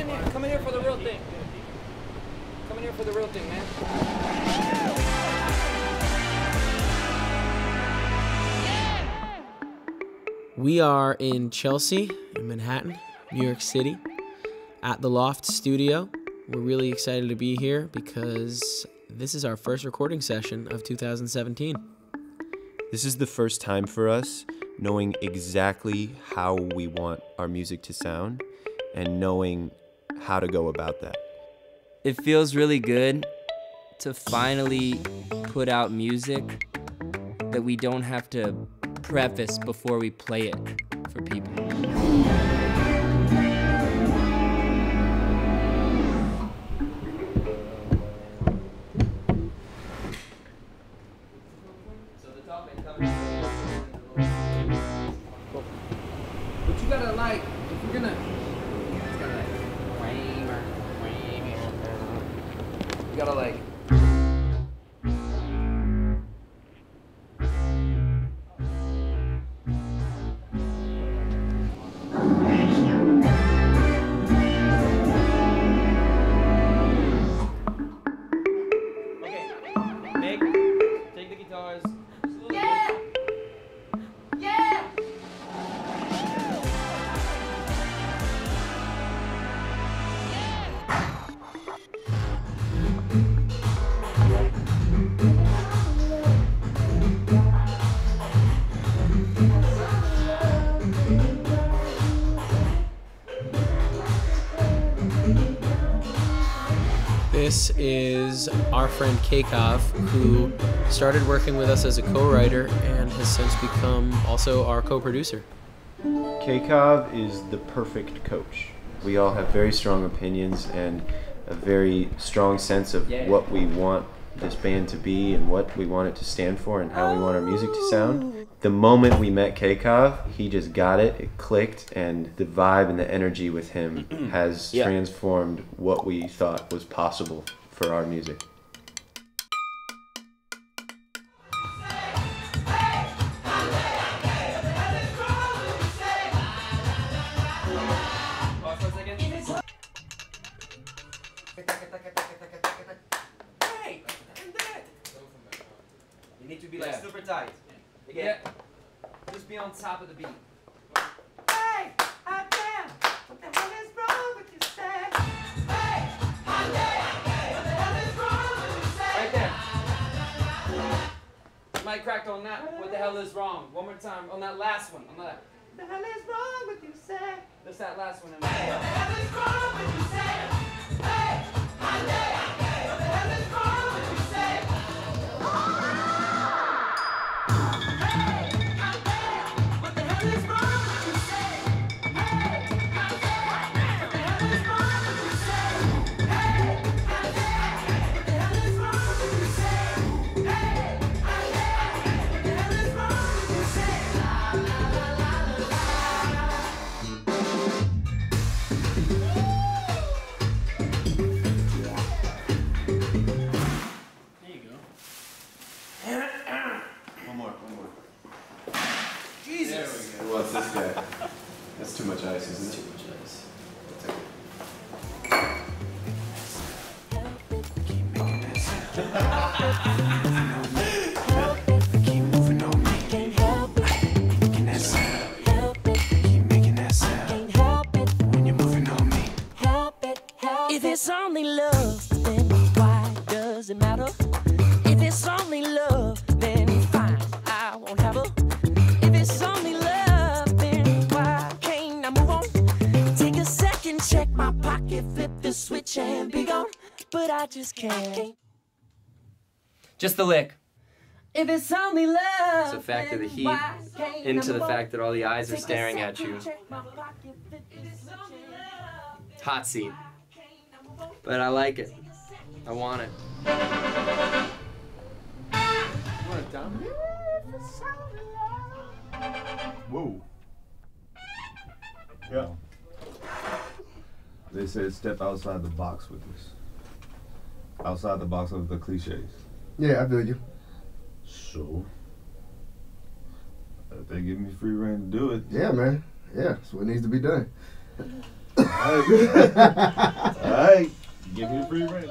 in here. Come in here for the real thing. Come in here for the real thing, man. We are in Chelsea, in Manhattan, New York City, at the Loft Studio. We're really excited to be here because this is our first recording session of 2017. This is the first time for us knowing exactly how we want our music to sound and knowing how to go about that. It feels really good to finally put out music that we don't have to preface before we play it for people. But you gotta like, if you're gonna, Is our friend K-Kov, who started working with us as a co writer and has since become also our co producer. K-Kov is the perfect coach. We all have very strong opinions and a very strong sense of what we want this band to be and what we want it to stand for and how we want our music to sound. The moment we met K-Kov, he just got it, it clicked, and the vibe and the energy with him has Yeah. transformed what we thought was possible for our music. Pause for a You need to be like Yeah. super tight. Yeah. Just be on top of the beat. Hey! Out there! What the hell is wrong with you, say? Hey! Out there! What the hell is wrong with you, say? Right there. Mic cracked on that. What the hell is wrong? One more time. On that last one. On that. What the hell is wrong with you, say? Just that last one. What the hell is wrong with you, say? Hey! Out there! If it's only love, then why does it matter? If it's only love, then fine, I won't have her. If it's only love, then why can't I move on? Take a second, check my pocket, flip the switch and be gone. But I just can't. Just the lick. If it's only love, It's the fact of the heat why can't I into the fact that all the eyes are staring at you. check my pocket, flip the switch and- Hot seat. But I like it. I want it. Whoa. Yeah. They said step outside the box with this. Outside the box of the cliches. Yeah, I feel you. So, if they give me free reign to do it, Yeah, man. Yeah, that's what needs to be done. Alright. Give me a free reign.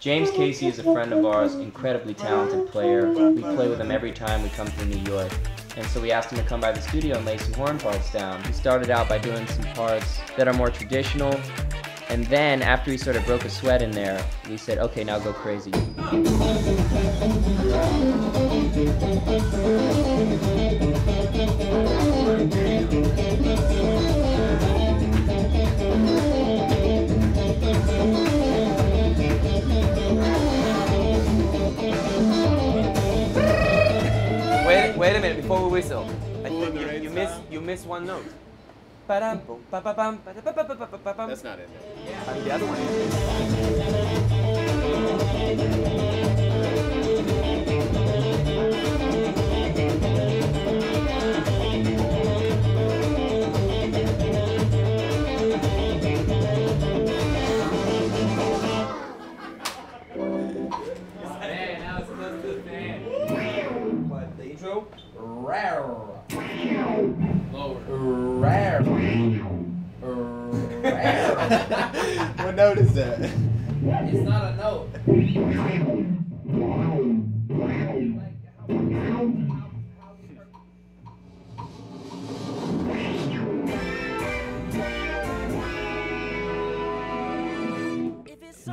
James Casey is a friend of ours, incredibly talented player. We play with him every time we come to New York. And so we asked him to come by the studio and lay some horn parts down. He started out by doing some parts that are more traditional. And then after he sort of broke a sweat in there, we said, okay, now go crazy. Wait, wait a minute before we whistle. I think you, you miss you miss one note. That's not in there. And the other one is. Man, now it's close to the fan. What, the intro? Rare. Lower. Rare. Rare. what note is that? It's not a note.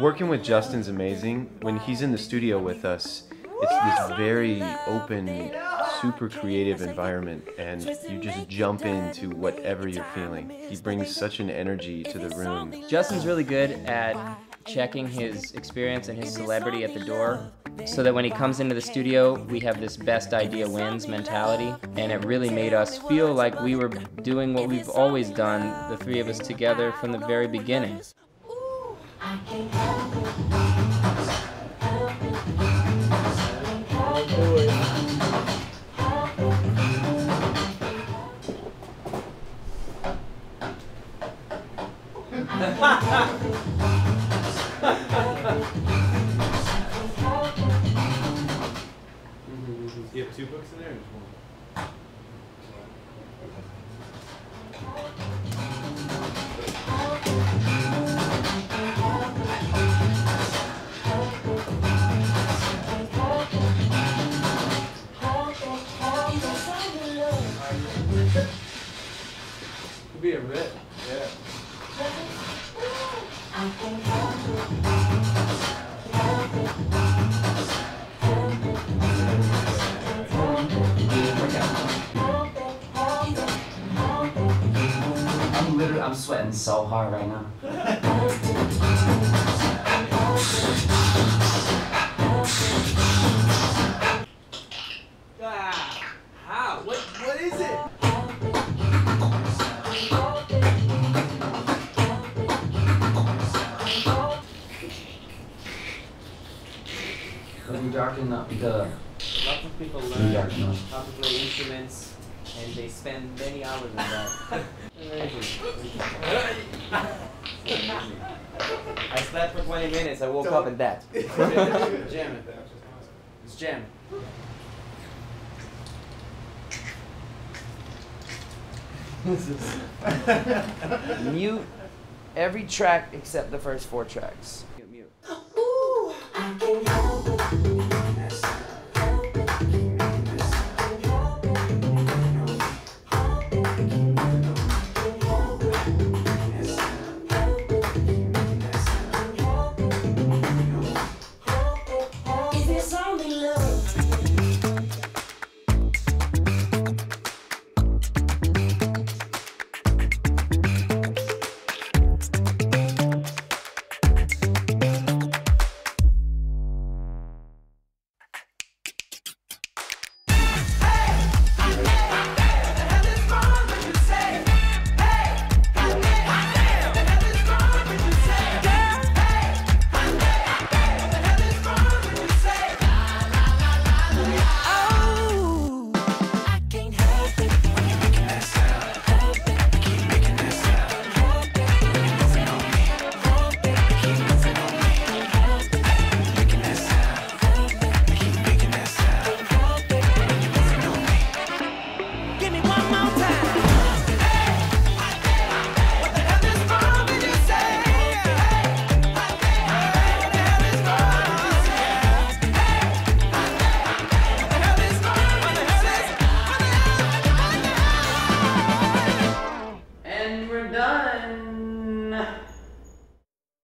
Working with Justin's amazing. When he's in the studio with us, it's this very open, super creative environment, and you just jump into whatever you're feeling. He brings such an energy to the room. Justin's really good at checking his experience and his celebrity at the door so that when he comes into the studio, we have this best idea wins mentality. And it really made us feel like we were doing what we've always done, the three of us together from the very beginning. You have two books in there or just one? Could be a rip. Yeah. Literally, I'm sweating so hard right now. Ah, how? What? What is it? Can we darken up the? Lots of people we learn darken how to play instruments and they spend many hours on that. I slept for 20 minutes, I woke up in that. jamming. It's jamming. Mute every track except the first four tracks.